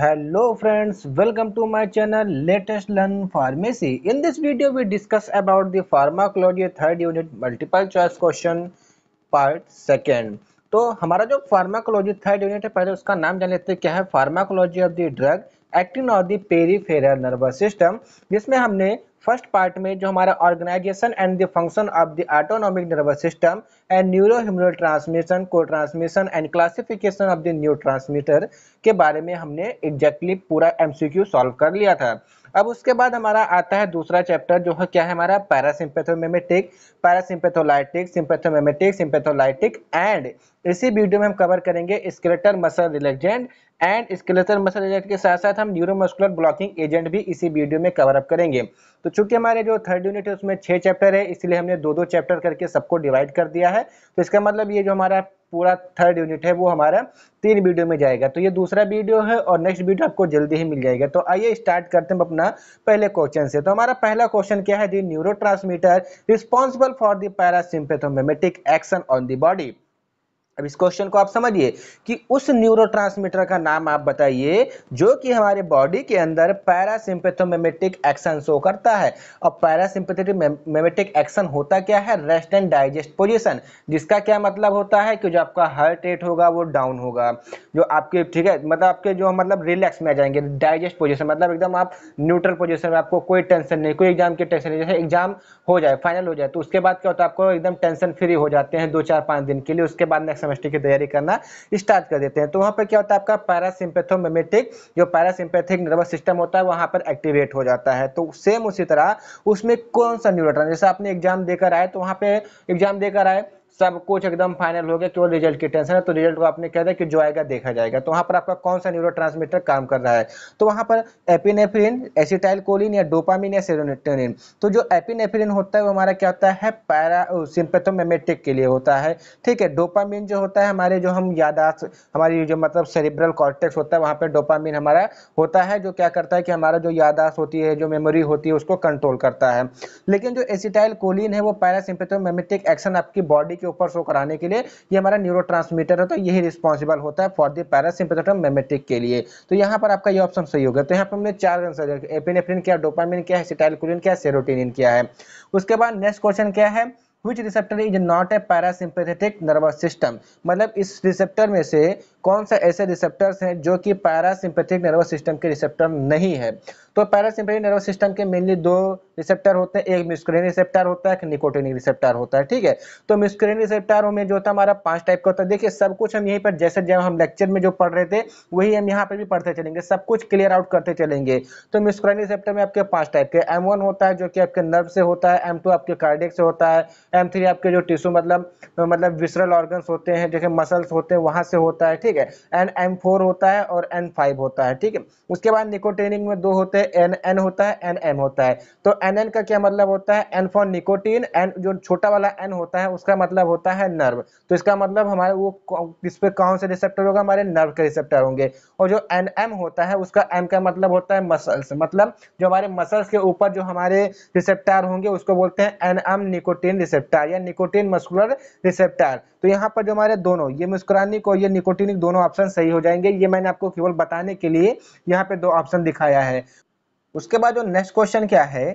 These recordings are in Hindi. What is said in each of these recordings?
hello friends welcome to my channel latest learn pharmacy in this video we discuss about the pharmacology third unit multiple choice question part second तो हमारा जो फार्माकोलॉजी थर्ड यूनिट है पहले उसका नाम जान लेते हैं क्या है pharmacology of the drug acting on the peripheral nervous system जिसमें हमने फर्स्ट पार्ट में जो हमारा organization and the function of the autonomic nervous system and neurohumoral transmission को transmission and classification of the new के बारे में हमने एग्जैक्टली exactly पूरा एमसीक्यू सॉल्व कर लिया था अब उसके बाद हमारा आता है दूसरा चैप्टर जो है क्या है हमारा parasympathomimetic parasympatholytic sympathomimetic sympatholytic and इसी वीडियो में हम कवर करेंगे skeletal muscle relaxant and skeletal muscle relax के साथ साथ हम न्यूरोमस्कुलर ब्लॉकिंग एजेंट भी इसी वीडियो में कवर अप करेंगे तो चूंकि हमारे जो थर्ड यूनिट है उसमें छः चैप्टर है इसलिए हमने दो दो चैप्टर करके सबको डिवाइड कर दिया है तो इसका मतलब ये जो हमारा पूरा थर्ड यूनिट है वो हमारा तीन वीडियो में जाएगा तो ये दूसरा वीडियो है और नेक्स्ट वीडियो आपको जल्दी ही मिल जाएगा तो आइए स्टार्ट करते हैं अपना पहले क्वेश्चन से तो हमारा पहला क्वेश्चन क्या है the neuro responsible for the parasympathomimetic action on the body अब इस क्वेश्चन को आप समझिए कि उस न्यूरोट्रांसमीटर का नाम आप बताइए जो कि हमारे बॉडी के अंदर पैरासिम्पेथोमेमेटिक एक्शन शो करता है और पैरासिम्पेथेटिक मेमेटिक एक्शन होता क्या है रेस्ट एंड डाइजेस्ट पोजिशन जिसका क्या मतलब होता है कि जो आपका हार्ट रेट होगा वो डाउन होगा जो आपके ठीक है मतलब आपके जो मतलब रिलैक्स में आ जाएंगे डाइजेस्ट पोजिशन मतलब एकदम आप न्यूट्रल पोजिशन में आपको कोई टेंशन नहीं कोई एग्जाम की टेंशन नहीं जैसे एग्जाम हो जाए फाइनल हो जाए तो उसके बाद क्या होता है आपको एकदम टेंशन फ्री हो जाते हैं दो चार पाँच दिन के लिए उसके बाद नेक्स्ट सेमेस्टर की तैयारी करना स्टार्ट कर देते हैं तो वहाँ पर क्या होता है आपका पैरासिम्पेथोमेमेटिक जो पैरासिम्पेथिक नर्वस सिस्टम होता है वहाँ पर एक्टिवेट हो जाता है तो सेम उसी तरह उसमें कौन सा न्यूरोट्रांसमीटर जैसे आपने एग्जाम देकर आए तो वहाँ पे एग्जाम देकर आए सब कुछ एकदम फाइनल हो गया केवल रिजल्ट की टेंशन है तो रिजल्ट को आपने कह दिया कि जो आएगा देखा जाएगा तो वहाँ पर आपका कौन सा न्यूरो काम कर रहा है तो वहाँ पर एपिनेफ्रिन एसिटाइल कोलिन या डोपामिन या सेरोनेटोनिन तो जो एपिनेफ्रिन होता है वो हमारा क्या होता है पैरा सिंपेथोमेमेटिक के लिए होता है ठीक है डोपामिन जो होता है हमारे जो हम यादाश्त हमारी जो मतलब सेरिब्रल कॉर्टेक्स होता है वहाँ पर डोपामिन हमारा होता है जो क्या करता है कि हमारा जो यादाश्त होती है जो मेमोरी होती है उसको कंट्रोल करता है लेकिन जो एसिटाइल कोलिन है वो सिंपेथोमेमेटिक एक्शन आपकी बॉडी के ऊपर शो कराने के लिए ये हमारा न्यूरो है तो यही रिस्पॉन्सिबल होता है फॉर द पैरासिम्पेथेटम मेमेटिक के लिए तो यहाँ पर आपका ये ऑप्शन सही होगा तो यहाँ पर हमने चार आंसर एपिनेफ्रिन किया डोपामिन किया है सिटाइलकुलिन किया है सेरोटिनिन क्या है उसके बाद नेक्स्ट क्वेश्चन क्या है which receptor is not a parasympathetic nervous system मतलब इस रिसेप्टर में से कौन सा ऐसे रिसेप्टर्स हैं जो कि पैरासिम्पेथिक नर्वस सिस्टम के रिसेप्टर नहीं है तो पैरासिम्पेथिक नर्वस सिस्टम के मेनली दो रिसेप्टर होते हैं एक म्यूस्क्रेन रिसेप्टर होता है एक निकोटिनिक रिसेप्टर होता है ठीक है तो म्यूस्क्रेन रिसेप्टर में जो होता है हमारा पांच टाइप का होता है देखिए सब कुछ हम यहीं पर जैसे जब हम लेक्चर में जो पढ़ रहे थे वही हम यहाँ पर भी पढ़ते चलेंगे सब कुछ क्लियर आउट करते चलेंगे तो म्यूस्क्रेन रिसेप्टर में आपके पांच टाइप के एम होता है जो कि आपके नर्व से होता है एम आपके कार्डिक से होता है एम आपके जो टिश्यू मतलब मतलब विसरल ऑर्गन्स होते हैं जैसे मसल्स होते हैं वहाँ से होता है ठीक ठीक है एन एम फोर होता है और एन फाइव होता है ठीक है उसके बाद निकोटेनिंग में दो होते हैं एन एन होता है एन एम होता है तो एन एन का क्या मतलब होता है एन फॉर निकोटीन एन जो छोटा वाला एन होता है उसका मतलब होता है नर्व तो इसका मतलब हमारे वो किस पे कौन से रिसेप्टर होगा हमारे नर्व के रिसेप्टर होंगे और जो एन एम होता है उसका एम का मतलब होता है मसल्स मतलब जो हमारे मसल्स के ऊपर जो हमारे रिसेप्टर होंगे उसको बोलते हैं एन एम निकोटीन रिसेप्टर या निकोटीन मस्कुलर रिसेप्टर तो यहाँ पर जो हमारे दोनों ये मुस्कुरानिक और ये निकोटिनिक दोनों ऑप्शन सही हो जाएंगे ये मैंने आपको केवल बताने के लिए यहाँ पे दो ऑप्शन दिखाया है उसके बाद जो नेक्स्ट क्वेश्चन क्या है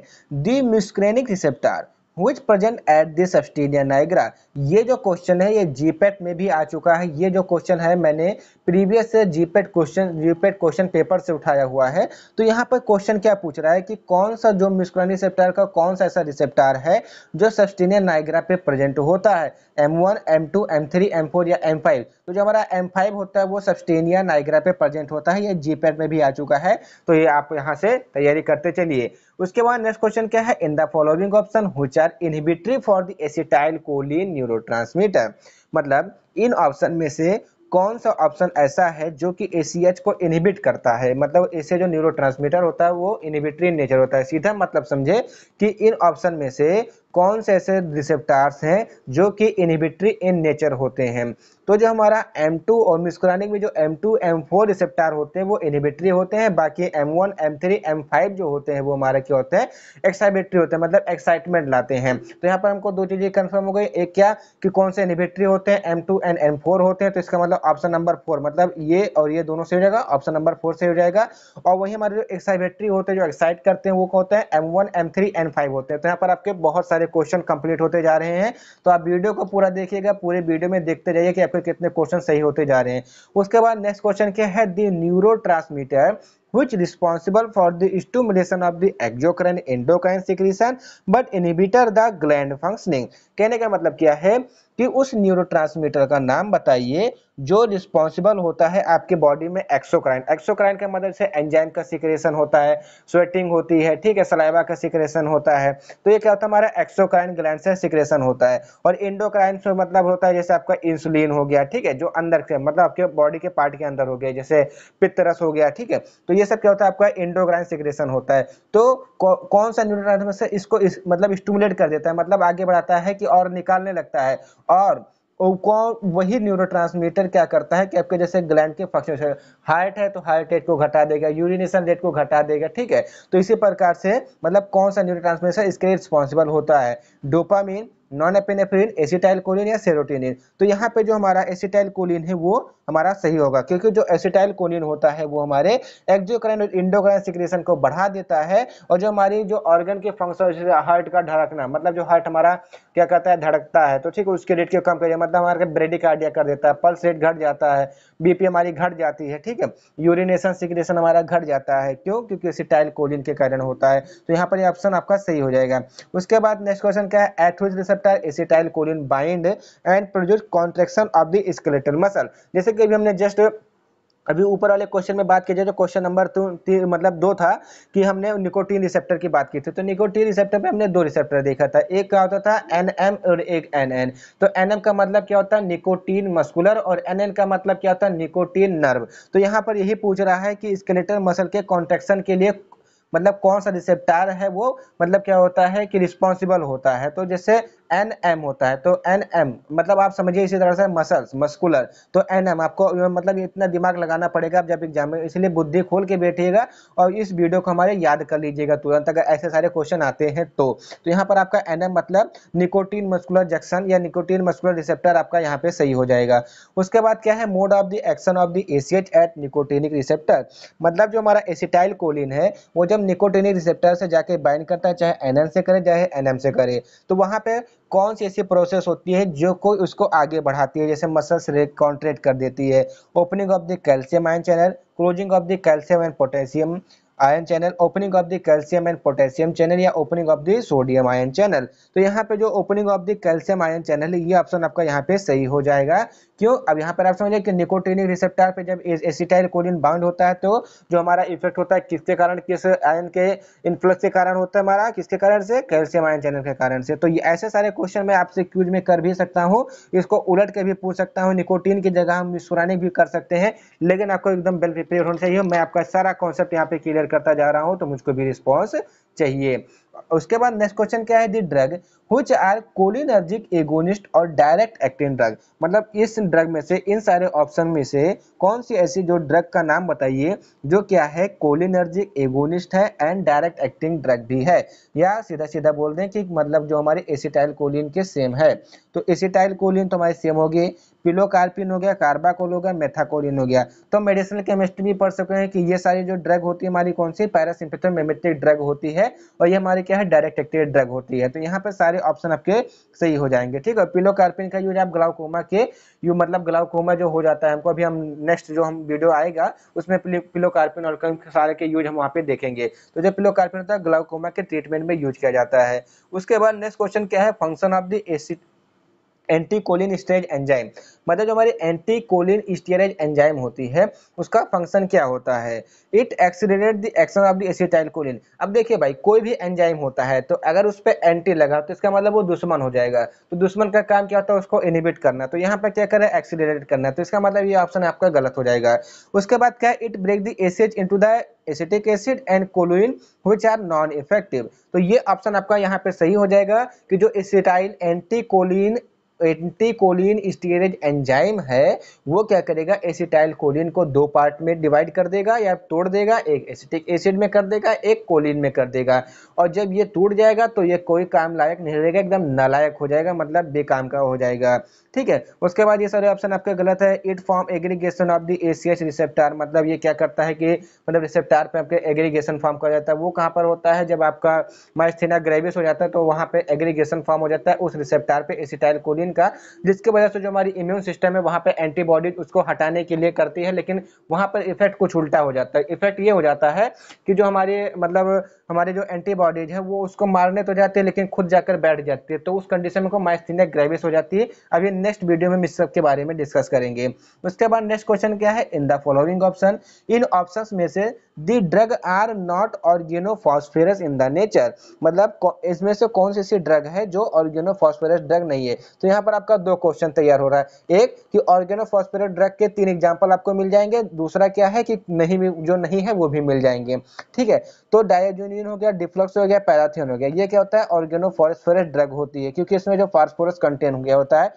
the muscarinic receptor which present at this Australia nigra ये जो क्वेश्चन है ये जीपेट e में भी आ चुका है ये जो क्वेश्चन है मैंने previous GPAT question GPAT question paper से उठाया हुआ है तो यहाँ पर क्वेश्चन क्या पूछ रहा है कि कौन सा जो मिस्क्रॉन रिसेप्टर का कौन सा ऐसा रिसेप्टर है जो सब्सटीनिया नाइग्रा पे प्रेजेंट होता है M1, M2, M3, M4 या M5 तो जो हमारा M5 होता है वो सब्सटेनिया नाइग्रा पे प्रेजेंट होता है ये जीपेट e में भी आ चुका है तो ये आप यहाँ से तैयारी करते चलिए उसके बाद नेक्स्ट क्वेश्चन क्या है in the following option which are inhibitory for the acetylcholine neurotransmitter मतलब इन ऑप्शन में से कौन सा ऑप्शन ऐसा है जो कि ए को इनहिबिट करता है मतलब ऐसे जो न्यूरोट्रांसमीटर होता है वो इनहिबिटरी नेचर होता है सीधा मतलब समझे कि इन ऑप्शन में से कौन से ऐसे रिसेप्टार्स हैं जो कि इनहिबिट्री इन नेचर होते हैं तो जो हमारा M2 और मिस्कुरानिक में जो M2, M4 रिसेप्टार होते हैं वो इनहिबिट्री होते हैं बाकी M1, M3, M5 जो होते हैं वो हमारे क्या होते हैं एक्साइबिट्री होते हैं मतलब एक्साइटमेंट लाते हैं तो यहाँ पर हमको दो चीज़ें कन्फर्म हो गई एक क्या कि कौन से इनहिबिट्री होते हैं एम एंड एम होते हैं तो इसका मतलब ऑप्शन नंबर फोर मतलब ये और ये दोनों से हो जाएगा ऑप्शन नंबर फोर से हो जाएगा और वही हमारे जो एक्साइबेट्री होते हैं जो एक्साइट करते हैं वो होते हैं एम वन होते हैं तो यहाँ पर आपके बहुत सारे सारे क्वेश्चन कंप्लीट होते जा रहे हैं तो आप वीडियो को पूरा देखिएगा पूरे वीडियो में देखते जाइए कि आपके कितने क्वेश्चन सही होते जा रहे हैं उसके बाद नेक्स्ट क्वेश्चन क्या है the neurotransmitter which responsible for the stimulation of the exocrine endocrine secretion but inhibitor the gland functioning कहने का मतलब क्या है कि उस न्यूरोट्रांसमीटर का नाम बताइए जो रिस्पॉन्सिबल होता है आपके बॉडी में एक्सोक्राइन एक्सोक्राइन के मदद से एंजाइम का सिक्रेशन होता है स्वेटिंग होती है ठीक है सलाइवा का सिक्रेशन होता है तो ये क्या होता है हमारा एक्सोक्राइन ग्लैंड से सिक्रेशन होता है और इंडोक्राइन से मतलब होता है जैसे आपका इंसुलिन हो गया ठीक है जो अंदर से मतलब आपके बॉडी के पार्ट के अंदर हो गया जैसे पित्तरस हो गया ठीक है तो ये सब क्या होता है आपका इंडोक्राइन सिक्रेशन होता है तो कौन सा न्यूरो इसको मतलब स्टूमुलेट कर देता है मतलब आगे बढ़ाता है कि और निकालने लगता है और कौन वही न्यूरो क्या करता है कि आपके जैसे ग्लैंड के फंक्शन हार्ट है तो हार्ट रेट को घटा देगा यूरिनेशन रेट को घटा देगा ठीक है तो इसी प्रकार से मतलब कौन सा न्यूरो इसके लिए रिस्पॉन्सिबल होता है डोपामीन नॉन एपेनेफ्रीन एसिटाइल कोलिन या सेरोटिनिन तो यहाँ पे जो हमारा एसिटाइल कोलिन है वो हमारा सही होगा क्योंकि जो एसिटाइल कोलिन होता है वो हमारे एक्जोक्राइन और इंडोक्राइन सिक्रेशन को बढ़ा देता है और जो हमारी जो ऑर्गन के फंक्शन जैसे हार्ट का धड़कना मतलब जो हार्ट हमारा क्या कहता है धड़कता है तो ठीक है उसके रेट को कम करिए मतलब हमारे ब्रेडिकार्डिया कर देता है पल्स रेट घट जाता है बीपी हमारी घट जाती है ठीक है यूरिनेशन सिक्रेशन हमारा घट जाता है क्यों क्योंकि एसिटाइल कोलिन के कारण होता है तो यहाँ पर ऑप्शन आपका सही हो जाएगा उसके बाद नेक्स्ट क्वेश्चन क्या है एथोज करता है acetylcholine bind and produce contraction of the skeletal muscle जैसे कि अभी हमने जस्ट अभी ऊपर वाले क्वेश्चन में बात की जाए तो क्वेश्चन नंबर मतलब दो था कि हमने निकोटीन रिसेप्टर की बात की थी तो निकोटीन रिसेप्टर पे हमने दो रिसेप्टर देखा था एक क्या होता था एन एम और एक एन एन तो एन एम का मतलब क्या होता है निकोटीन मस्कुलर और एन एन का मतलब क्या होता है निकोटीन नर्व तो यहाँ पर यही पूछ रहा है कि स्केलेटर मसल के कॉन्ट्रेक्शन के लिए मतलब कौन सा रिसेप्टार है वो मतलब क्या होता है कि रिस्पॉन्सिबल होता है तो जैसे एन एम होता है तो एन एम मतलब आप समझिए इसी तरह से मसल्स मस्कुलर तो एन एम आपको मतलब इतना दिमाग लगाना पड़ेगा जब एग्जाम में इसलिए बुद्धि खोल के बैठिएगा और इस वीडियो को हमारे याद कर लीजिएगा तुरंत अगर ऐसे सारे क्वेश्चन आते हैं तो तो यहाँ पर आपका एन एम मतलब निकोटीन मस्कुलर जंक्शन या निकोटीन मस्कुलर रिसेप्टर आपका यहाँ पे सही हो जाएगा उसके बाद क्या है mode of the action of the H at nicotinic receptor मतलब जो हमारा एसिटाइल कोलिन है वो जब निकोटीनिक रिसेप्टर से जाके बाइंड करता है चाहे एन एन से करे चाहे एन एम से करे तो वहाँ पे कौन सी ऐसी प्रोसेस होती है जो कोई उसको आगे बढ़ाती है जैसे मसल्स रिकॉन्ट्रेट कर देती है opening of the calcium ion channel closing of the calcium and potassium ion channel opening of the calcium and potassium channel या opening of the sodium ion channel तो यहाँ पे जो opening of the calcium ion channel है ये ऑप्शन आपका यहाँ पे सही हो जाएगा क्यों अब यहाँ पर आप समझे कि निकोटिनिक रिसेप्टर पे जब एसिटाइल कोलिन बाउंड होता है तो जो हमारा इफेक्ट होता है किसके कारण किस आयन के इन्फ्लक्स के कारण होता है हमारा किसके कारण से कैल्शियम आयन चैनल के कारण से तो ये ऐसे सारे क्वेश्चन मैं आपसे क्यूज में कर भी सकता हूँ इसको उलट के भी पूछ सकता हूँ निकोटीन की जगह हम सुरानिक भी कर सकते हैं लेकिन आपको एकदम वेल प्रिपेयर होना चाहिए मैं आपका सारा कॉन्सेप्ट यहाँ पे क्लियर करता जा रहा हूँ तो मुझको भी रिस्पॉन्स चाहिए उसके बाद नेक्स्ट क्वेश्चन क्या है the drug which are cholinergic agonist और डायरेक्ट एक्टिंग ड्रग मतलब इस ड्रग में से इन सारे ऑप्शन में से कौन सी ऐसी जो ड्रग का नाम बताइए जो क्या है कोलिनर्जिक एगोनिस्ट है एंड डायरेक्ट एक्टिंग ड्रग भी है या सीधा सीधा बोल दें कि मतलब जो हमारे एसिटाइल कोलिन के सेम है तो एसिटाइल कोलिन तो हमारी सेम होगी पिलोकार्पिन हो गया कार्बाकोल हो गया मेथाकोलिन हो गया तो मेडिसिनल केमिस्ट्री भी पढ़ सकते हैं कि ये सारी जो ड्रग होती है हमारी कौन सी पैरासिम्पेथोमेमेट्रिक ड्रग होती है और ये हमारी क्या है डायरेक्ट एक्टिव ड्रग होती है तो यहाँ पर सारे ऑप्शन आपके सही हो जाएंगे ठीक है पिलोकार्पिन का यूज आप ग्लाउकोमा के यू मतलब ग्लाउकोमा जो हो जाता है हमको अभी हम नेक्स्ट जो हम वीडियो आएगा उसमें पिलोकार्पिन और सारे के यूज हम वहाँ पे देखेंगे तो जो पिलोकार्पिन होता है ग्लाउकोमा के ट्रीटमेंट में यूज किया जाता है उसके बाद नेक्स्ट क्वेश्चन क्या है function of the acid anticholine stage enzyme मतलब जो हमारी एंटीकोलिन स्टेरेज एंजाइम होती है उसका फंक्शन क्या होता है it exceeded the action of the acetylcholine अब देखिए भाई कोई भी एंजाइम होता है तो अगर उस पर एंटी लगा तो इसका मतलब वो दुश्मन हो जाएगा तो दुश्मन का काम क्या होता है उसको इनिबिट करना तो यहाँ पर क्या करें एक्सीडेट करना तो इसका मतलब ये ऑप्शन आपका गलत हो जाएगा उसके बाद क्या है it break the acid into the acetic acid and choline which are non effective तो ये ऑप्शन आपका यहाँ पे सही हो जाएगा कि जो एसिटाइल एंटीकोलिन एंटीकोलिन स्टीरेज एंजाइम है वो क्या करेगा एसिटाइल कोलिन को दो पार्ट में डिवाइड कर देगा या तोड़ देगा एक एसिटिक एसिड में कर देगा एक कोलिन में कर देगा और जब ये टूट जाएगा तो ये कोई काम लायक नहीं रहेगा एकदम नालायक हो जाएगा मतलब बेकाम का हो जाएगा ठीक है उसके बाद ये सारे ऑप्शन आपके गलत है it form aggregation of the ACh receptor मतलब ये क्या करता है कि मतलब रिसेप्टार पे आपके एग्रीगेशन फॉर्म कर जाता है वो कहाँ पर होता है जब आपका माइस्थेना ग्रेविस हो जाता है तो वहाँ पे एग्रीगेशन फॉर्म हो जाता है उस रिसेप्टार पे एसिटाइल कोलिन का जिसकी वजह से जो हमारी इम्यून सिस्टम है वहाँ पे एंटीबॉडीज उसको हटाने के लिए करती है लेकिन वहाँ पर इफेक्ट कुछ उल्टा हो जाता है इफेक्ट ये हो जाता है कि जो हमारे मतलब हमारे जो एंटीबॉडीज है वो उसको मारने तो जाती है लेकिन खुद जाकर बैठ जाती है तो उस कंडीशन में को माइस्थीनिया ग्रेविस हो जाती है अभी नेक्स्ट वीडियो में इस के बारे में डिस्कस करेंगे उसके बाद नेक्स्ट क्वेश्चन क्या है in the following option in option में से the drug are not organophosphorus in the nature मतलब इसमें से कौन सी ऐसी ड्रग है जो ऑर्गेनोफॉस्फेरस ड्रग नहीं है तो यहाँ पर आपका दो क्वेश्चन तैयार हो रहा है एक कि ऑर्गेनोफॉस्फेरस ड्रग के तीन एग्जाम्पल आपको मिल जाएंगे दूसरा क्या है कि नहीं जो नहीं है वो भी मिल जाएंगे ठीक है तो डायजोनियम एमीन हो गया डिफ्लक्स हो गया पैराथियन हो गया ये क्या होता है ऑर्गेनोफॉस्फोरस ड्रग होती है क्योंकि इसमें जो फॉस्फोरस कंटेन हो गया होता है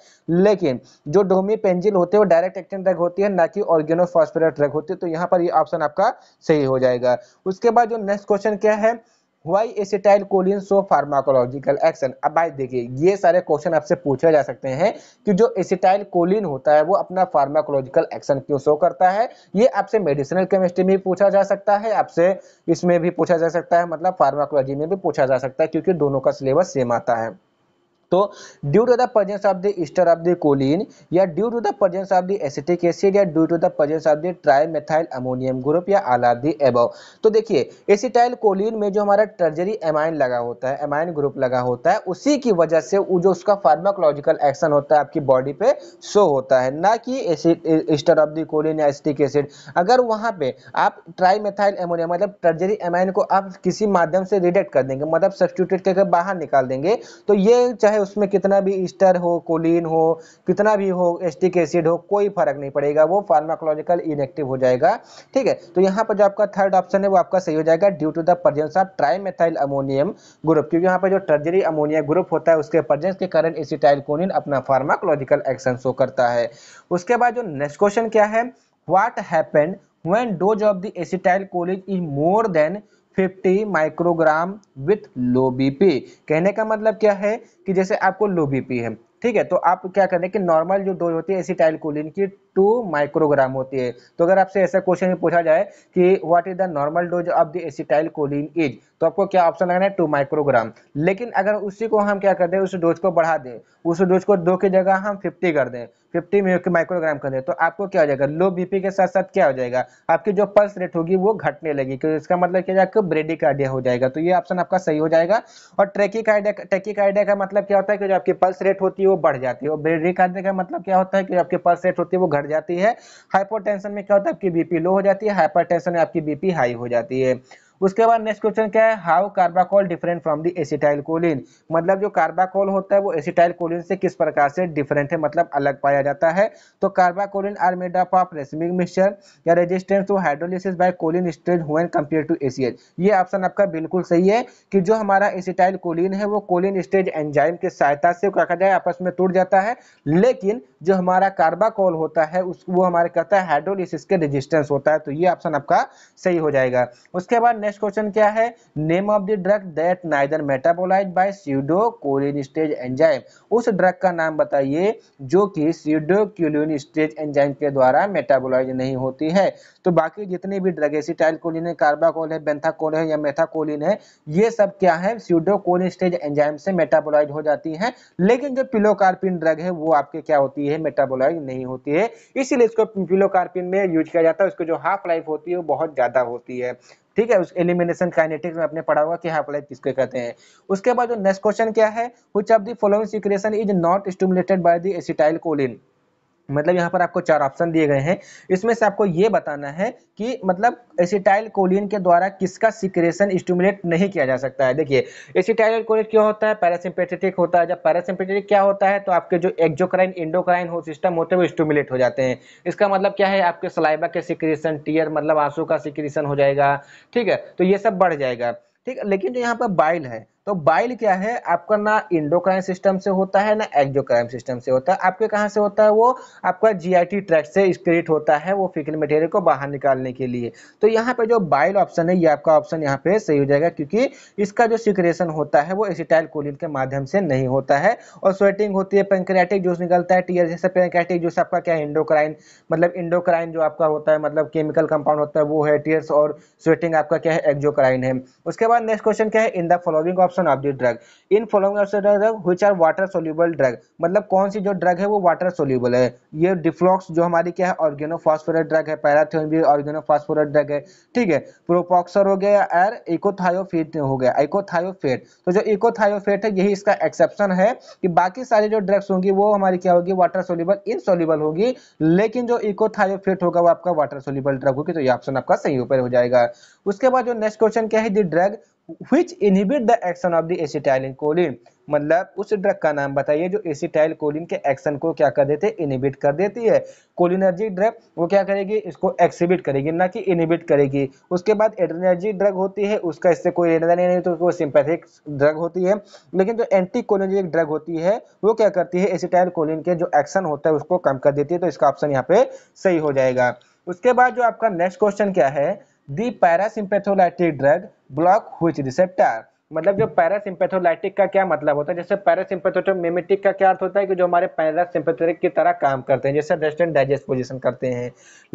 लेकिन जो डोमी पेंजिल होते हैं वो डायरेक्ट एक्टिंग ड्रग होती है ना कि ऑर्गेनोफॉस्फोरस ड्रग होती है तो यहाँ पर ये ऑप्शन आपका सही हो जाएगा उसके बाद जो नेक्स्ट क्वेश्चन क्या है why acetylcholine so pharmacological action अब भाई देखिए ये सारे क्वेश्चन आपसे पूछे जा सकते हैं कि जो एसिटाइल कोलिन होता है वो अपना फार्माकोलॉजिकल एक्शन क्यों शो करता है ये आपसे मेडिसिनल केमिस्ट्री में भी पूछा जा सकता है आपसे इसमें भी पूछा जा सकता है मतलब फार्माकोलॉजी में भी पूछा जा सकता है क्योंकि दोनों का सिलेबस सेम आता है तो due to the presence of the ester of the choline या due to the presence of the acetic acid या due to the presence of the trimethyl ammonium group या आल ऑफ द एबव तो देखिए एसिटाइल कोलिन में जो हमारा टर्जरी एमाइन लगा होता है एमाइन ग्रुप लगा होता है उसी की वजह से वो जो उसका फार्माकोलॉजिकल एक्शन होता है आपकी बॉडी पे शो होता है ना कि acid ester of the choline या एसिटिक एसिड अगर वहां पे आप ट्राइमेथाइल एमोनियम मतलब टर्जरी एमाइन को आप किसी माध्यम से रिडक्ट कर देंगे मतलब सब्सटीट्यूट करके बाहर निकाल देंगे तो ये चाहे उसमें कितना भी ईस्टर हो कोलिन हो कितना भी हो एस्टिक एसिड हो कोई फर्क नहीं पड़ेगा वो फार्माकोलॉजिकल इनएक्टिव हो जाएगा ठीक है तो यहाँ पर जो आपका थर्ड ऑप्शन है वो आपका सही हो जाएगा due to the presence of trimethyl ammonium group क्योंकि यहाँ पर जो ट्रजरी अमोनिया ग्रुप होता है उसके प्रजेंस के कारण एसिटाइल कोलिन अपना फार्माकोलॉजिकल एक्शन शो करता है उसके बाद जो नेक्स्ट क्वेश्चन क्या है what happen when dose of the acetyl choline is more than 50 microgram with low BP कहने का मतलब क्या है कि जैसे आपको लो बीपी है ठीक है तो आप क्या करें कि नॉर्मल जो डोज होती है एसिटाइल कोलिन की टू माइक्रोग्राम होती है तो अगर आपसे ऐसा क्वेश्चन पूछा जाए कि what is the normal dose of the acetylcholine is तो आपको क्या ऑप्शन लगाना है टू माइक्रोग्राम लेकिन अगर उसी को हम क्या कर दें उस डोज को बढ़ा दें उस डोज को दो की जगह हम फिफ्टी कर दें फिफ्टी माइक्रोग्राम कर दें तो आपको क्या हो जाएगा लो बीपी के साथ साथ क्या हो जाएगा आपकी जो पल्स रेट होगी वो घटने लगी क्योंकि इसका मतलब क्या जाएगा ब्रेडी कार्डिया हो जाएगा तो ये ऑप्शन आपका सही हो जाएगा और ट्रेकी कार्डिया ट्रेकी कार्डिया का मतलब क्या होता है कि जो आपकी पल्स रेट होती है वो बढ़ जाती है और ब्रेडी कार्डिया का मतलब क्या होता है कि जो आपकी पल्स रेट होती है वो घट जाती है हाइपोटेंशन में क्या होता है आपकी बीपी लो हो जाती है हाइपरटेंशन में आपकी बीपी हाई हो जाती है उसके बाद नेक्स्ट क्वेश्चन क्या है how carbachol different from the acetylcholine मतलब जो कार्बाकोल होता है वो एसिटाइल कोलिन से किस प्रकार से डिफरेंट है मतलब अलग पाया जाता है तो carbachol in are made up of racemic mixture या resistance to hydrolysis by cholinesterase हुए कंपेयर टू एसीएच ये ऑप्शन आपका बिल्कुल सही है कि जो हमारा एसिटाइल कोलिन है वो कोलिन स्टेज एंजाइम की सहायता से क्या कहा जाए आपस में टूट जाता है लेकिन जो हमारा कार्बाकोल होता है उस वो हमारे कहता है हाइड्रोलिसिस के रेजिस्टेंस होता है तो ये ऑप्शन आपका सही हो जाएगा उसके बाद नेक्स्ट क्वेश्चन क्या है name of the drug that neither metabolite by pseudocholinesterase enzyme उस ड्रग का नाम बताइए जो कि सीडोक्यूलिन स्टेज एंजाइम के द्वारा मेटाबोलाइज नहीं होती है तो बाकी जितने भी ड्रग एसिटाइल कोलिन है कार्बाकोल है बेंथाकोल है या मेथाकोलिन है ये सब क्या है सीडो कोलिन स्टेज एंजाइम से मेटाबोलाइज हो जाती है लेकिन जो पिलोकार्पिन ड्रग है वो आपके क्या होती है होती है मेटाबोलाइज नहीं होती है इसीलिए इसको पिलोकार्पिन में यूज किया जाता है उसकी जो हाफ लाइफ होती है वो बहुत ज़्यादा होती है ठीक है उस एलिमिनेशन काइनेटिक्स में आपने पढ़ा होगा कि हाफ लाइफ किसके कहते हैं उसके बाद जो नेक्स्ट क्वेश्चन क्या है which of the following secretion is not stimulated by the acetylcholine मतलब यहाँ पर आपको चार ऑप्शन दिए गए हैं इसमें से आपको ये बताना है कि मतलब एसिटाइल कोलिन के द्वारा किसका सिक्रेशन स्टिमुलेट नहीं किया जा सकता है देखिए एसिटाइल कोलिन क्यों होता है पैरासिम्पेटेटिक होता है जब पैरासिम्पेटेटिक क्या होता है तो आपके जो एक्जोक्राइन इंडोक्राइन हो सिस्टम होते हैं वो स्टिमुलेट हो जाते हैं इसका मतलब क्या है आपके सलाइबा के सिक्रेशन टीयर मतलब आंसू का सिक्रेशन हो जाएगा ठीक है तो ये सब बढ़ जाएगा ठीक है लेकिन जो यहाँ पर बाइल है तो बाइल क्या है आपका ना इंडोक्राइन सिस्टम से होता है ना एक्जोक्राइन सिस्टम से होता है आपके कहाँ से होता है वो आपका जीआईटी ट्रैक से स्क्रिट होता है वो फिकल मटेरियल को बाहर निकालने के लिए तो यहाँ पे जो बाइल ऑप्शन है ये आपका ऑप्शन यहाँ पे सही हो जाएगा क्योंकि इसका जो सिक्रेशन होता है वो एसिटाइल कोलिन के माध्यम से नहीं होता है और स्वेटिंग होती है पेंक्रियाटिक जूस निकलता है टीयर जैसे पेंक्रियाटिक जूस आपका क्या है इंडोक्राइन मतलब इंडोक्राइन जो आपका होता है मतलब केमिकल कंपाउंड होता है वो है टीयर्स और स्वेटिंग आपका क्या है एक्जोक्राइन है उसके बाद नेक्स्ट क्वेश्चन क्या है in the following option of the drug in following drug which are water soluble drug मतलब कौन सी जो ड्रग है वो वाटर सोल्यूबल है ये डिफ्लॉक्स जो हमारी क्या है ऑर्गेनोफॉस्फोरेट ड्रग है पैराथियन भी ऑर्गेनोफॉस्फोरेट ड्रग है ठीक है प्रोपॉक्सर हो गया और इकोथायोफेट हो गया इकोथायोफेट तो जो इकोथायोफेट है यही इसका एक्सेप्शन है कि बाकी सारी जो ड्रग्स होंगी वो हमारी क्या होगी वाटर सोल्यूबल इनसोल्यूबल होगी लेकिन जो इकोथायोफेट होगा वो आपका वाटर सोल्यूबल ड्रग होगी तो ये ऑप्शन आपका सही ऊपर हो जाएगा उसके बाद जो नेक्स्ट क्वेश्चन क्या है the drug which inhibit the action of the acetylene choline मतलब उस ड्रग का नाम बताइए जो एसिटाइल कोलिन के एक्शन को क्या कर देते हैं इनहिबिट कर देती है कोलिनर्जिक ड्रग वो क्या करेगी इसको एक्सिबिट करेगी ना कि इनहिबिट करेगी उसके बाद एड्रेनर्जिक ड्रग होती है उसका इससे कोई लेना देना नहीं तो वो सिंपैथिक ड्रग होती है लेकिन जो एंटी कोलिनर्जिक ड्रग होती है वो क्या करती है एसिटाइल कोलिन के जो एक्शन होता है उसको कम कर देती है तो इसका ऑप्शन यहाँ पे सही हो जाएगा उसके बाद जो आपका नेक्स्ट क्वेश्चन क्या है the parasympatholytic drug block which receptor मतलब जो पैरासिम्पेथोलाइटिक का क्या मतलब होता है जैसे मेमेटिक का क्या अर्थ होता है कि जो हमारे पैरासिम्पेथोटिक की तरह काम करते हैं जैसे रेस्टेंट डाइजेस्ट पोजिशन करते हैं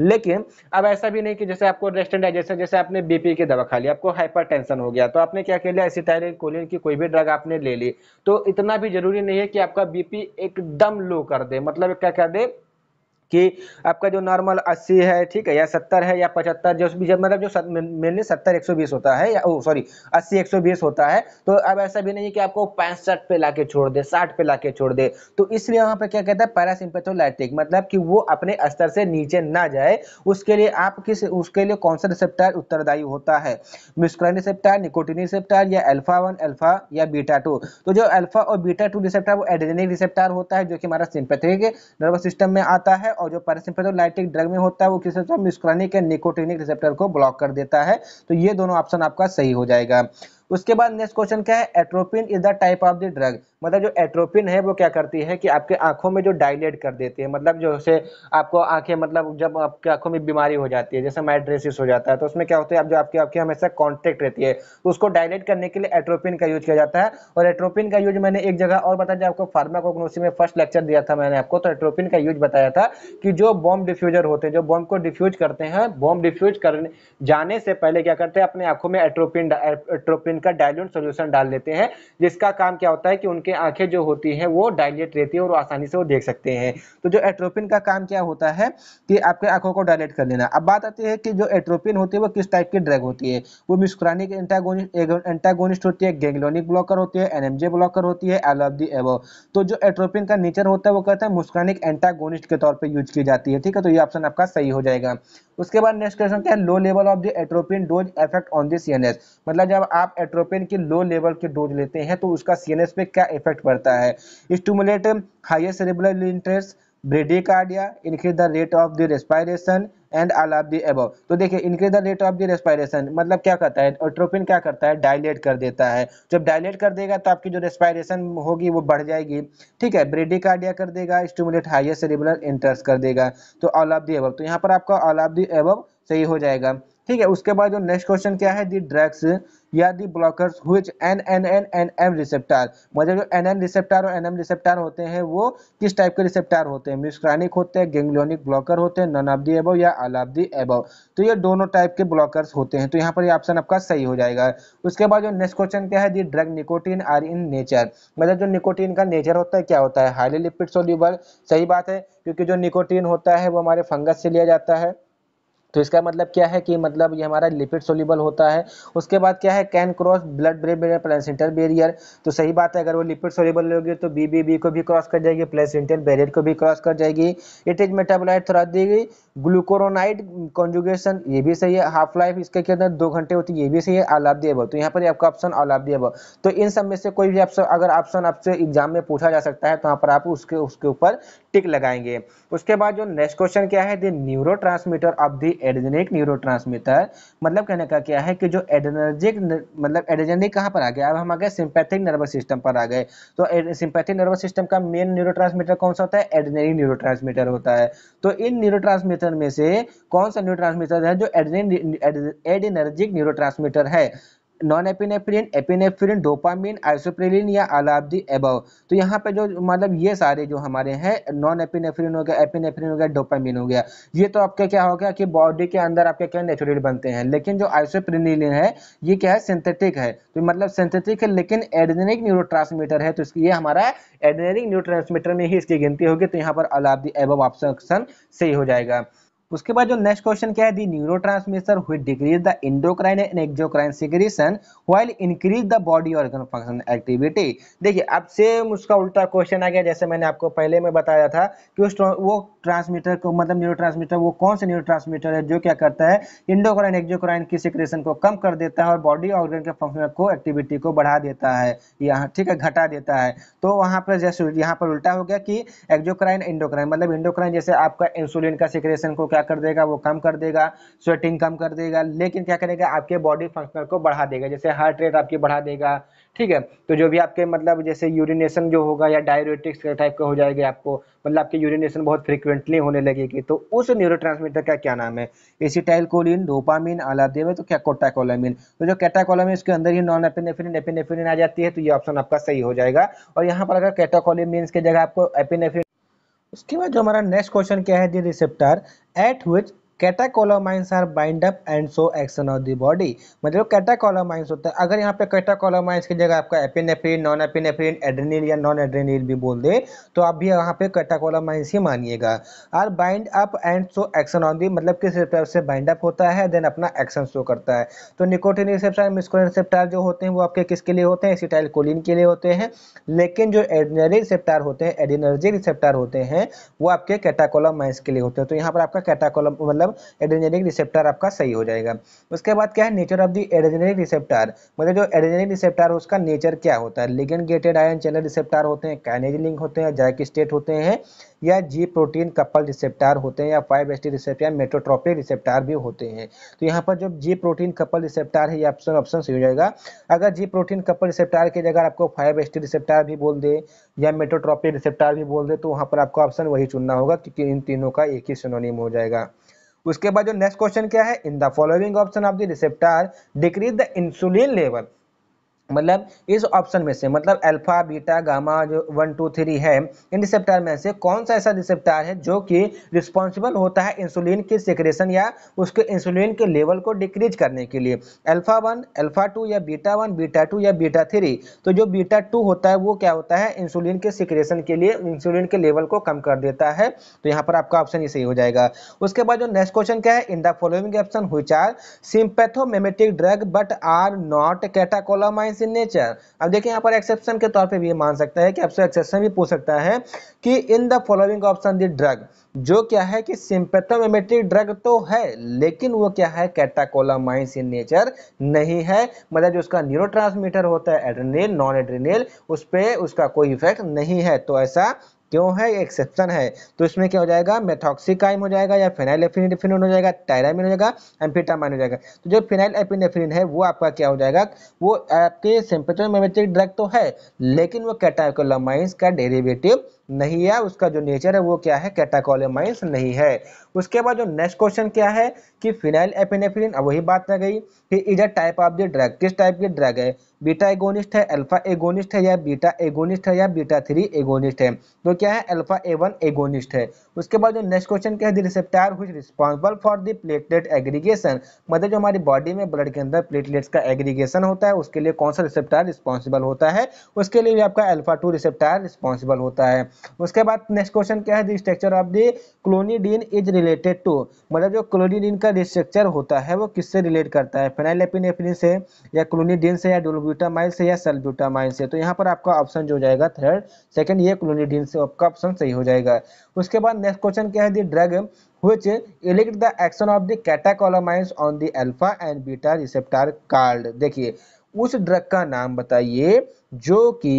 लेकिन अब ऐसा भी नहीं कि जैसे आपको रेस्टेंट डाइजेशन जैसे आपने बीपी की दवा खा ली आपको हाइपर हो गया तो आपने क्या कह लिया एसिटाइलिन कोलिन की कोई भी ड्रग आपने ले ली तो इतना भी जरूरी नहीं है कि आपका बी एकदम लो कर दे मतलब क्या कर दे कि आपका जो नॉर्मल 80 है ठीक है या 70 है या 75 जो भी जब मतलब जो मेनली 70 120 होता है या ओ सॉरी 80 120 होता है तो अब ऐसा भी नहीं है कि आपको पैंसठ पे लाके छोड़ दे 60 पे लाके छोड़ दे तो इसलिए वहाँ पे क्या कहता है पैरासिम्पेथोलाइटिक मतलब कि वो अपने स्तर से नीचे ना जाए उसके लिए आप किस उसके लिए कौन सा रिसेप्टर उत्तरदायी होता है मिस्क्रन रिसेप्टर निकोटिन रिसेप्टर या अल्फा वन अल्फा या बीटा टू तो जो अल्फा और बीटा टू रिसेप्टर वो एडेनिक रिसेप्टर होता है जो कि हमारा सिंपेथिक नर्वस सिस्टम में आता है और जो पैरासिम्पेथोलाइटिक ड्रग में होता है वो किस रिसेप्टर म्यूस्क्रनिक निकोटिनिक रिसेप्टर को ब्लॉक कर देता है तो ये दोनों ऑप्शन आपका सही हो जाएगा उसके बाद नेक्स्ट क्वेश्चन क्या है atropine is the type of the drug मतलब जो एट्रोपिन है वो क्या करती है कि आपके आंखों में जो डायलेट कर देती है मतलब जो से आपको आंखें मतलब जब आपकी आंखों में बीमारी हो जाती है जैसे माइड्रेसिस हो जाता है तो उसमें क्या होता है आप जो आपकी आंखें हमेशा कॉन्टेक्ट रहती है तो उसको डायलेट करने के लिए एट्रोपिन का यूज किया जाता है और एट्रोपिन का यूज मैंने एक जगह और बताया आपको फार्माकोग्नोसी में फर्स्ट लेक्चर दिया था मैंने आपको तो एट्रोपिन का यूज बताया था कि जो बॉम्ब डिफ्यूजर होते हैं जो बॉम्ब को डिफ्यूज करते हैं बॉम्ब डिफ्यूज करने जाने से पहले क्या करते हैं अपने आंखों में एट्रोपिन एट्रोपिन इनका डायलोन सोल्यूशन डाल देते हैं जिसका काम क्या होता है कि उनके आंखें जो होती है वो डायलेट रहती है और आसानी से वो देख सकते हैं तो जो एट्रोपिन का काम क्या होता है कि आपके आंखों को डायलेट कर लेना अब बात आती है कि जो एट्रोपिन होती है वो किस टाइप की ड्रग होती है वो मिस्कुरानिक एंटागोनिस्ट होती है गेंगलोनिक ब्लॉकर होती है एनएमजे ब्लॉकर होती है एल ऑफ दी एबो तो जो एट्रोपिन का नेचर होता है वो कहता है मुस्कुरानिक एंटागोनिस्ट के तौर पर यूज की जाती है ठीक है तो ये ऑप्शन आपका सही हो जाएगा उसके बाद नेक्स्ट क्वेश्चन क्या है low level of the atropine dose effect on the CNS मतलब जब आप एट्रोपिन के लो लेवल के डोज लेते हैं तो उसका सीएनएस पे क्या इफेक्ट पड़ता है stimulate higher cerebral interest bradycardia increase the rate of the respiration and all of the above तो देखिए increase the rate of the respiration मतलब क्या करता है ऑट्रोपिन क्या करता है डायलेट कर देता है जब डायलेट कर देगा तो आपकी जो रेस्पायरेशन होगी वो बढ़ जाएगी ठीक है ब्रेडिकार्डिया कर देगा स्टूमुलेट हाइयर सेरेब्रल इंटरेस्ट कर देगा तो ऑल ऑफ दी एबव तो यहाँ पर आपका ऑल ऑफ दी एबव सही हो जाएगा ठीक है उसके बाद जो नेक्स्ट क्वेश्चन क्या है दी ड्रग्स या the blockers whose N N N N M receptor मतलब जो एन एन रिसेप्टार और एन एम रिसेप्टार होते हैं वो किस टाइप के रिसेप्टार होते हैं मिस्क्रानिक होते हैं गेंगलोनिक ब्लॉकर होते हैं नन ऑफ दी एबव या अल ऑफ दी एबव तो ये दोनों टाइप के ब्लॉकर्स होते हैं तो यहाँ पर ऑप्शन आपका सही हो जाएगा उसके बाद जो नेक्स्ट क्वेश्चन क्या है the drug nicotine are in nature मतलब जो निकोटीन का नेचर होता है क्या होता है हाईली लिपिड सोल्यूबल सही बात है क्योंकि जो निकोटीन होता है वो हमारे फंगस से लिया जाता है तो इसका मतलब क्या है कि मतलब ये हमारा लिपिड सोल्यूबल होता है उसके बाद क्या है can cross blood brain barrier placental barrier तो सही बात है अगर वो लिपिड सोल्यूबल होगी तो बी बी बी को भी क्रॉस कर जाएगी प्लेसेंटल बेरियर को भी क्रॉस कर जाएगी इट इज मेटाबोलाइट थ्रॉ देगी ग्लूकोरोनाइड कॉन्जुगेशन ये भी सही है हाफ लाइफ इसके के अंदर दो घंटे होती है ये भी सही है अलाब अलाबदेव तो यहाँ पर आपका ऑप्शन अलाब अलाबदेव तो इन सब में से कोई भी ऑप्शन अगर ऑप्शन आपसे एग्जाम में पूछा जा सकता है तो यहाँ पर आप उसके उसके ऊपर टिक लगाएंगे उसके बाद जो नेक्स्ट क्वेश्चन क्या है the neuro of the adrenergic neuro मतलब कहने का क्या है कि जो एडेनर्जिक मतलब एडजेनिक कहाँ पर आ गया अब हम आ गए सिंपैथिक नर्वस सिस्टम पर आ गए तो सिंपैथिक नर्वस सिस्टम का मेन न्यूरो कौन सा होता है एडजेनिक न्यूरो होता है तो इन न्यूरो में से कौन सा न्यूरो है जो एडजेनिक एडेनर्जिक न्यूरो है non epinephrine epinephrine dopamine isoprenaline या अलाब्दी एबव तो यहाँ पे जो मतलब ये सारे जो हमारे हैं नॉन एपिनेफ्रिन हो गया एपिनेफ्रिन हो गया डोपामिन हो गया ये तो आपके क्या हो गया कि बॉडी के अंदर आपके क्या नेचुरल बनते हैं लेकिन जो आइसोप्रेनिलिन है ये क्या है सिंथेटिक है तो मतलब सिंथेटिक है लेकिन एडेनिक न्यूरो है तो इसकी ये हमारा एडेनिक न्यूरो में ही इसकी गिनती होगी तो यहाँ पर अलाब्दी एबव ऑप्शन सही हो जाएगा उसके बाद जो नेक्स्ट क्वेश्चन क्या है the neuro transmission who decrease the endocrine and exocrine secretion while increase the body organ function activity देखिए अब सेम उसका उल्टा क्वेश्चन आ गया जैसे मैंने आपको पहले में बताया था कि उस वो ट्रांसमीटर को मतलब न्यूरो वो कौन सा न्यूरो है जो क्या करता है इंडोक्राइन एक्जोक्राइन की सिक्रेशन को कम कर देता है और बॉडी ऑर्गन के फंक्शन को एक्टिविटी को बढ़ा देता है यहाँ ठीक है घटा देता है तो वहाँ पर जैसे यहाँ पर उल्टा हो गया कि एक्जोक्राइन इंडोक्राइन मतलब इंडोक्राइन जैसे आपका इंसुलिन का सिक्रेशन को क्या कर देगा वो कम कर देगा स्वेटिंग कम कर देगा लेकिन क्या करेगा आपके बॉडी फंक्शनल को बढ़ा देगा जैसे हार्ट रेट आपकी बढ़ा देगा ठीक है तो जो भी आपके मतलब जैसे यूरिनेशन जो होगा या डायरेटिक्स टाइप का हो जाएगा आपको मतलब आपकी यूरिनेशन बहुत फ्रिक्वेंटली होने लगेगी तो उस न्यूरो का क्या नाम है कोलिन डोपामिन अलादे में तो क्या कोटाकोलामिन तो जो कैटाकोलामिन उसके अंदर ही नॉन एपिनेफिन एपिनेफिन आ जाती है तो ये ऑप्शन आपका सही हो जाएगा और यहाँ पर अगर कैटाकोलिन मीन्स की जगह आपको एपिनेफिन उसके बाद जो हमारा नेक्स्ट क्वेश्चन क्या है the receptor at which catecholamines are bind up and so action of the body मतलब कैटाकोलामाइंस होता है अगर यहाँ पे कैटाकोलामाइंस की जगह आपका एपिनेफ्रिन नॉन एपिनेफ्रिन एड्रेनिल या नॉन एड्रेनिल भी बोल दे तो आप भी यहाँ पे कैटाकोलामाइंस ही मानिएगा are bind up and so action on the मतलब किस रिसेप्टर से बाइंड अप होता है देन अपना एक्शन शो करता है तो निकोटिन रिसेप्टर मिस्कोन रिसेप्टर जो होते हैं वो आपके किसके लिए होते हैं एसिटाइल कोलिन के लिए होते हैं लेकिन जो एडिनरी रिसेप्टर होते हैं एडिनर्जी रिसेप्टर होते हैं वो आपके कैटाकोलामाइंस के लिए होते हैं तो यहाँ पर आपका कैटाकोलम मतलब मतलब एड्रेनजेनिक रिसेप्टर आपका सही हो जाएगा उसके बाद क्या है nature of the adrenergic receptor मतलब जो एड्रेनजेनिक रिसेप्टर है उसका नेचर क्या होता है ligand gated ion channel receptor होते हैं कैनेज लिंक होते हैं जैक स्टेट होते हैं या जी प्रोटीन कपल रिसेप्टर होते हैं या फाइव एस रिसेप्टर या मेट्रोट्रॉपिक रिसेप्टार भी होते हैं तो यहाँ पर जो जी प्रोटीन कपल रिसेप्टर है ये ऑप्शन ऑप्शन सही हो जाएगा अगर जी प्रोटीन कपल रिसेप्टर की जगह आपको फाइव एस रिसेप्टर भी बोल दे या मेट्रोट्रॉपिक रिसेप्टर भी बोल दे तो वहाँ पर आपको ऑप्शन वही चुनना होगा क्योंकि इन तीनों का एक ही सिनोनिम हो जाएगा उसके बाद जो नेक्स्ट क्वेश्चन क्या है in the following option of the receptor decrease the insulin level मतलब इस ऑप्शन में से मतलब अल्फा बीटा गामा जो वन टू थ्री है इन रिसेप्टर में से कौन सा ऐसा रिसेप्टर है जो कि रिस्पॉन्सिबल होता है इंसुलिन की सिक्रेशन या उसके इंसुलिन के लेवल को डिक्रीज करने के लिए अल्फा वन अल्फा टू या बीटा वन बीटा टू या बीटा थ्री तो जो बीटा टू होता है वो क्या होता है इंसुलिन के सिक्रेशन के लिए इंसुलिन के लेवल को कम कर देता है तो यहाँ पर आपका ऑप्शन ये सही हो जाएगा उसके बाद जो नेक्स्ट क्वेश्चन क्या है इन द फॉलोइंग ऑप्शन हुई चार sympathomimetic drug but are not catecholamine defence in nature अब देखिए यहाँ पर एक्सेप्शन के तौर पे भी मान सकता है कि आपसे एक्सेप्शन भी पूछ सकता है कि in the following option the drug जो क्या है कि सिंपेथोमेट्रिक ड्रग तो है लेकिन वो क्या है कैटाकोलामाइंस इन नेचर नहीं है मतलब जो उसका न्यूरोट्रांसमीटर होता है एड्रेनेल नॉन एड्रेनेल उस पर उसका कोई इफेक्ट नहीं है तो ऐसा क्यों है एक्सेप्शन है तो इसमें क्या हो जाएगा मेथॉक्सिकाइम हो जाएगा या फिनाइल एफिनिडिफिन हो जाएगा टायरामिन हो जाएगा एम्फिटामाइन हो जाएगा तो जो फिनाइल एपिनेफिन है वो आपका क्या हो जाएगा वो आपके सिंपथोमेमेटिक ड्रग तो है लेकिन वो कैटाकोलामाइंस का डेरिवेटिव नहीं है उसका जो नेचर है वो क्या है कैटाकोलेमाइंस नहीं है उसके बाद जो नेक्स्ट क्वेश्चन क्या है कि फिनाइल एपिनेफ्रिन अब वही बात आ गई कि इधर टाइप ऑफ द ड्रग किस टाइप की ड्रग है बीटा एगोनिस्ट है अल्फा एगोनिस्ट है या बीटा एगोनिस्ट है या बीटा थ्री एगोनिस्ट है तो क्या है अल्फा ए वन एगोनिस्ट है उसके बाद जो नेक्स्ट क्वेश्चन क्या है the receptor responsible for the platelet aggregation मतलब जो हमारी बॉडी में ब्लड के अंदर प्लेटलेट्स का एग्रीगेशन होता है उसके लिए कौन सा रिसेप्टर रिस्पॉन्सिबल होता है उसके लिए भी आपका अल्फा टू रिसेप्टर रिस्पॉन्सिबल होता है उसके बाद नेक्स्ट क्वेश्चन क्या है structure of the clonidine is related to मतलब जो क्लोनीडीन का स्ट्रक्चर होता है वो किससे रिलेट करता है फेनाइलेपिन से या क्लोनीडीन से या डोलब्यूटामाइल से या सल्ब्यूटामाइल से तो यहाँ पर आपका ऑप्शन जो हो जाएगा थर्ड सेकेंड ये क्लोनीडीन से आपका ऑप्शन सही हो जाएगा उसके बाद नेक्स्ट क्वेश्चन क्या है the drug which elect the action of the catecholamines on the alpha and beta receptor called देखिए उस ड्रग का नाम बताइए जो कि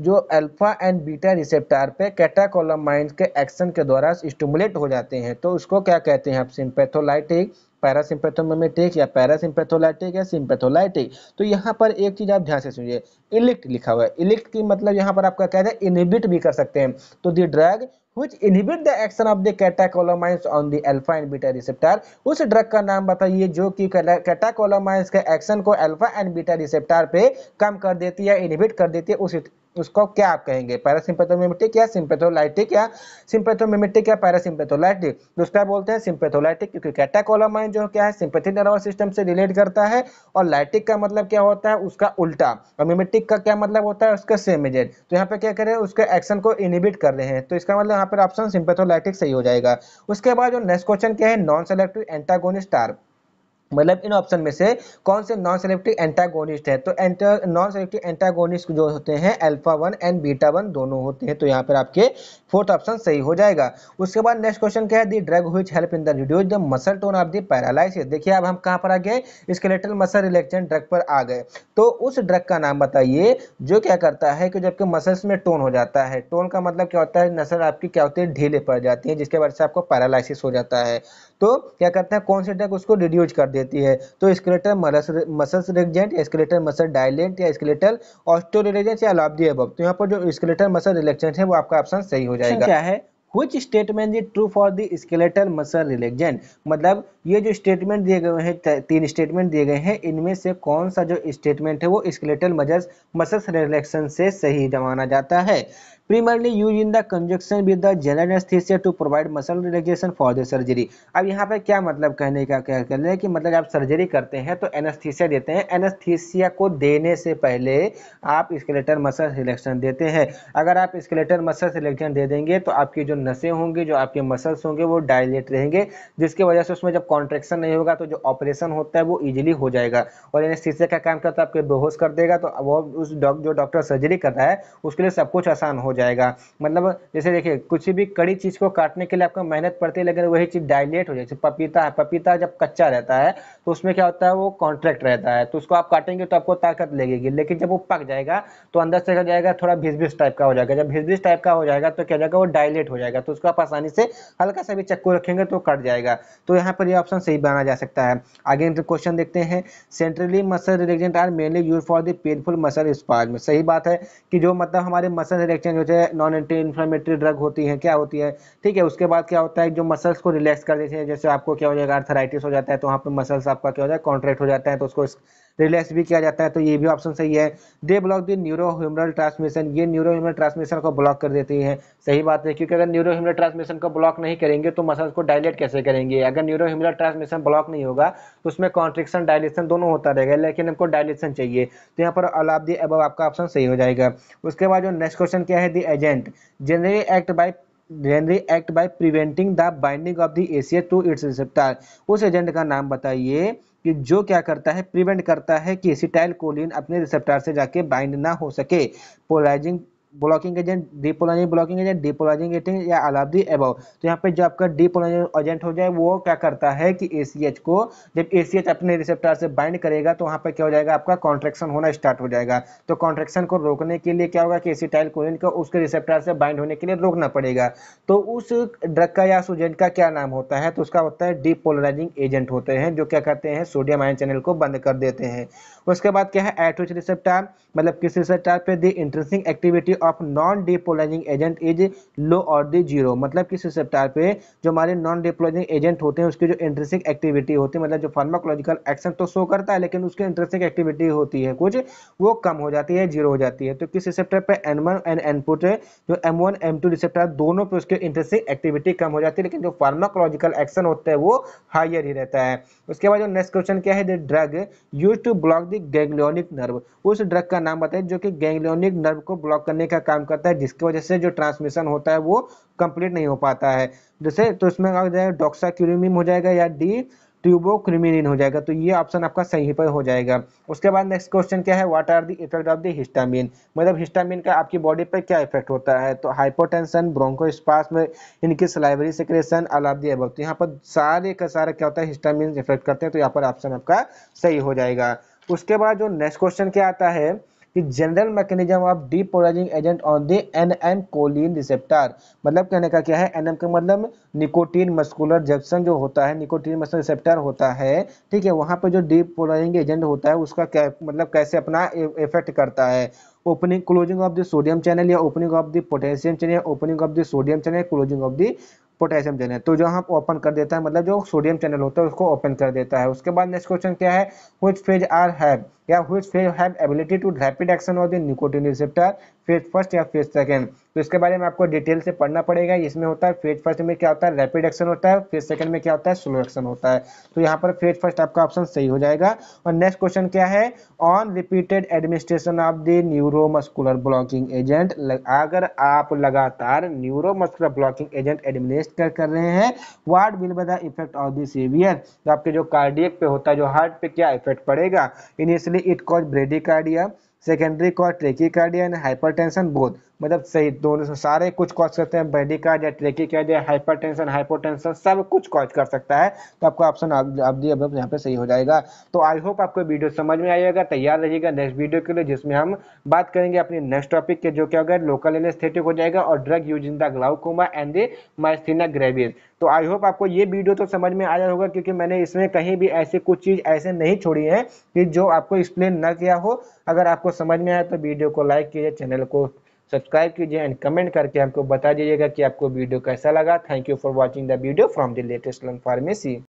जो अल्फा एंड बीटा रिसेप्टर पे कैटाकोलामाइंस के एक्शन के द्वारा स्टिमुलेट हो जाते हैं तो उसको क्या कहते हैं आप सिंपैथोलाइटिक पैरासिम्पैथोमेमेटिक या पैरासिम्पैथोलाइटिक या सिंपैथोलाइटिक तो यहाँ पर एक चीज़ आप ध्यान से सुनिए इलिक्ट लिखा हुआ है इलिक्ट की मतलब यहाँ पर आपका कहते हैं इनहिबिट भी कर सकते हैं तो the drug which inhibit the action of the catecholamines on the alpha and beta receptor उस ड्रग का नाम बताइए जो कि कैटाकोलामाइंस के एक्शन को अल्फा एंड बीटा रिसेप्टर पे कम कर देती है इनहिबिट कर देती है उस उसको क्या तो आप कहेंगे पैरासिम्पेथोमिमेटिक या सिंपेथोलाइटिक या सिंपेथोमिमेटिक या पैरासिम्पेथोलाइटिक दूसरा बोलते हैं सिंपेथोलाइटिक क्योंकि कैटाकोलामाइन जो क्या है सिंपेथिक नर्वस सिस्टम से रिलेट करता है और लाइटिक का मतलब क्या होता है उसका उल्टा और मिमेटिक का क्या मतलब होता है उसका सेम इजेट तो यहाँ पे क्या करें उसके एक्शन को इनिबिट कर रहे हैं तो इसका मतलब यहाँ पर ऑप्शन सिंपेथोलाइटिक सही हो जाएगा उसके बाद जो नेक्स्ट क्वेश्चन क्या है नॉन सेलेक्टिव एंटागोनिस्टार मतलब इन ऑप्शन में से कौन से नॉन सेलेक्टिव एंटागोनिस्ट है तो नॉन सेलेक्टिव एंटागोनिस्ट जो होते हैं alpha one and beta one दोनों होते हैं तो यहाँ पर आपके फोर्थ ऑप्शन सही हो जाएगा उसके बाद नेक्स्ट क्वेश्चन क्या है the drug which help in the reduce the muscle tone of the paralysis देखिए अब हम कहाँ पर आ गए स्केलेटल मसल रिलेक्शन ड्रग पर आ गए तो उस ड्रग का नाम बताइए जो क्या करता है कि जबकि मसल्स में टोन हो जाता है टोन का मतलब क्या होता है नसल आपकी क्या होती है ढीले पड़ जाती है जिसके वजह से आपको पैरालाइसिस हो जाता है तो क्या करते हैं कौन सी ड्रग उसको रिड्यूज कर देती है तो स्केलेटल मसल्स रिलेक्जेंट या स्केलेटल मसल डायलेंट या स्केलेटल ऑस्टोरिलेजेंट या लॉब दी अब तो यहाँ पर जो स्केलेटल मसल रिलेक्जेंट है वो आपका ऑप्शन सही हो जाए जाएगा क्या अच्छा, अच्छा, है which statement is true for the skeletal muscle relaxant मतलब ये जो स्टेटमेंट दिए गए हैं तीन स्टेटमेंट दिए गए हैं इनमें से कौन सा जो स्टेटमेंट है वो स्केलेटल मजल मसल रिलेक्शन से सही जमाना जाता है primarily use in the conjunction with the general anaesthesia to provide muscle relaxation for the surgery अब यहाँ पे क्या मतलब कहने का क्या कहने है कि मतलब आप सर्जरी करते हैं तो एनेस्थीसिया देते हैं एनेस्थीसिया को देने से पहले आप स्केलेटर मसल रिलेक्शन देते हैं अगर आप स्केलेटर मसल रिलेक्शन दे देंगे तो आपकी जो नशे होंगी जो आपके मसल्स होंगे वो डायलेट रहेंगे जिसकी वजह से उसमें जब कॉन्ट्रेक्शन नहीं होगा तो जो ऑपरेशन होता है वो ईजिली हो जाएगा और एनेस्थीसिया का काम करता है आपके बेहोश कर देगा तो वो उस डॉक्टर जो डॉक्टर सर्जरी कर रहा है उसके लिए सब कुछ आसान हो जाएगा जाएगा मतलब जैसे देखिए कुछ भी कड़ी चीज़ को काटने के लिए आपको मेहनत पड़ती है लेकिन वही चीज़ डायलेट हो जाए पपीता है पपीता जब कच्चा रहता है तो उसमें क्या होता है वो कॉन्ट्रैक्ट रहता है तो उसको आप काटेंगे तो आपको ताकत लगेगी लेकिन जब वो पक जाएगा तो अंदर से क्या जाएगा थोड़ा भिज भिज टाइप का हो जाएगा जब भिज भिज टाइप का हो जाएगा तो क्या जाएगा वो डायलेट हो जाएगा तो उसको आप आसानी से हल्का सा भी चक्कू रखेंगे तो कट जाएगा तो यहाँ पर ये ऑप्शन सही बनाया जा सकता है आगे क्वेश्चन देखते हैं centrally muscle relaxation are mainly use for the painful muscle spasm में सही बात है कि जो मतलब हमारे मसल रिलेक्शन जो जैसे नॉन एंटी इन्फ्लामेटरी ड्रग होती है क्या होती है ठीक है उसके बाद क्या होता है जो मसल्स को रिलैक्स कर देती है जैसे आपको क्या हो जाएगा अर्थराइटिस हो जाता है तो वहाँ पर मसल्स आपका क्या हो जाएगा कॉन्ट्रैक्ट हो जाता है तो उसको रिलैक्स भी किया जाता है तो ये भी ऑप्शन सही है they block the neurohumoral transmission ये न्यूरोह्यूमरल ट्रांसमिशन को ब्लॉक कर देती है सही बात है क्योंकि अगर न्यूरोह्यूमरल ट्रांसमिशन को ब्लॉक नहीं करेंगे तो मसल्स को डायलेट कैसे करेंगे अगर न्यूरोह्यूमरल ट्रांसमिशन ब्लॉक नहीं होगा तो उसमें कॉन्ट्रिक्शन डायलेशन दोनों होता रहेगा लेकिन हमको डायलेशन चाहिए तो यहाँ पर अलाब दी अब आपका ऑप्शन सही हो जाएगा उसके बाद जो नेक्स्ट क्वेश्चन क्या है the agent generally act by generally act by preventing the binding of the Asia to its receptor उस एजेंट का नाम बताइए कि जो क्या करता है प्रिवेंट करता है कि एसिटाइल कोलिन अपने रिसेप्टर से जाके बाइंड ना हो सके polarizing blocking agent depolarizing blocking agent depolarizing acting या अलाब्दी एबव तो यहाँ पे जो आपका डीपोलाइजिंग एजेंट हो जाए वो क्या करता है कि ए को जब ए अपने रिसेप्टर से बाइंड करेगा तो वहाँ पे क्या हो जाएगा आपका कॉन्ट्रेक्शन होना स्टार्ट हो जाएगा तो कॉन्ट्रेक्शन को रोकने के लिए क्या होगा कि एसीटाइल कोलिन को उसके रिसेप्टर से बाइंड होने के लिए रोकना पड़ेगा तो उस ड्रग का या उस एजेंट का क्या नाम होता है तो उसका होता है डीपोलराइजिंग एजेंट होते हैं जो क्या करते हैं सोडियम आयन चैनल को बंद कर देते हैं उसके बाद क्या है एट्रोच रिसेप्टर मतलब किस रिसेप्टर पे the interesting activity of non depolarizing agent is low और द जीरो मतलब किस रिसेप्टर पे जो हमारे नॉन डिपोलाइजिंग एजेंट होते हैं उसकी जो इंटरेस्टिंग एक्टिविटी होती है मतलब जो फार्माकोलॉजिकल एक्शन तो शो करता है लेकिन उसकी इंटरेस्टिंग एक्टिविटी होती है कुछ वो कम हो जाती है जीरो हो जाती है तो किस रिसेप्टर पे एन वन एंड एनपुट जो M one M two receptor दोनों पे उसकी इंटरेस्टिंग एक्टिविटी कम हो जाती है लेकिन जो फार्माकोलॉजिकल एक्शन होता है वो हाइयर ही रहता है उसके बाद जो नेक्स्ट क्वेश्चन क्या है the drug use to block ganglionic nerve उस ड्रग का नाम बताइए जो कि गैंग्लियोनिक नर्व को ब्लॉक करने का काम करता है जिसकी वजह से जो ट्रांसमिशन होता है वो कंप्लीट नहीं हो पाता है जैसे तो इसमें आ जाएगा डॉक्साक्यूरिमिन हो जाएगा या डी ट्यूबोक्रिमिनिन हो जाएगा तो ये ऑप्शन आपका सही पर हो जाएगा उसके बाद नेक्स्ट क्वेश्चन क्या है what are the effect of the histamine मतलब हिस्टामिन का आपकी बॉडी पर क्या इफेक्ट होता है तो हाइपोटेंशन ब्रोंकोस्पास में इनकी सलाइवरी सिक्रेशन अलाब्दी एबक तो यहाँ पर सारे का सारा क्या होता है हिस्टामिन इफेक्ट करते हैं तो यहाँ पर ऑप्शन आपका सही हो जाएगा उसके बाद जो नेक्स्ट क्वेश्चन क्या आता है कि general mechanism of depolarizing agent on the N N choline receptor मतलब कहने का क्या है एन एम का मतलब निकोटीन मस्कुलर जंक्शन जो होता है निकोटीन मस्कुलर रिसेप्टर होता है ठीक है वहाँ पर जो डीपोलाइजिंग एजेंट होता है उसका क्या मतलब कैसे अपना इफेक्ट करता है opening closing of the sodium channel या opening of the potassium channel opening of the sodium channel closing of the potassium channel तो जो हम ओपन कर देता है मतलब जो सोडियम चैनल होता है उसको ओपन कर देता है उसके बाद नेक्स्ट क्वेश्चन क्या है विच फेज आर हैव या which phase have ability to rapid action of the nicotine receptor phase first या फेज second तो इसके बारे में आपको डिटेल से पढ़ना पड़ेगा इसमें होता है फेज फर्स्ट में क्या होता है रैपिड एक्शन होता है फेज सेकंड में क्या होता है स्लो एक्शन होता है तो यहाँ पर फेज फर्स्ट आपका ऑप्शन सही हो जाएगा और नेक्स्ट क्वेश्चन क्या है on repeated administration of the neuromuscular blocking agent अगर आप लगातार न्यूरोमस्कुलर ब्लॉकिंग एजेंट एडमिनिस्टर कर रहे हैं what will be the effect of this एवियर तो आपके जो कार्डियक पे होता है जो हार्ट पे क्या इफेक्ट पड़ेगा initial It caused bradycardia, secondary cause trachycardia and hypertension both. मतलब सही दोनों सारे कुछ कॉज करते हैं बेडिकार्ड या ट्रेकिकार्ड या हाइपर टेंशन हाइपोटेंशन सब कुछ कॉज कर सकता है तो आपका ऑप्शन भी अब यहाँ पे सही हो जाएगा तो आई होप आपको वीडियो समझ में आएगा तैयार रहिएगा नेक्स्ट वीडियो के लिए जिसमें हम बात करेंगे अपने नेक्स्ट टॉपिक के जो क्या होगा लोकल एनेस्थेटिक हो जाएगा और drug use in the glaucoma and the myasthenia gravis तो आई होप आपको ये वीडियो तो समझ में आया होगा क्योंकि मैंने इसमें कहीं भी ऐसी कुछ चीज़ ऐसे नहीं छोड़ी है कि जो आपको एक्सप्लेन ना किया हो अगर आपको समझ में आया तो वीडियो को लाइक कीजिए चैनल को सब्सक्राइब कीजिए एंड कमेंट करके हमको बता दीजिएगा कि आपको वीडियो कैसा लगा thank you for watching the video from the latest learn pharmacy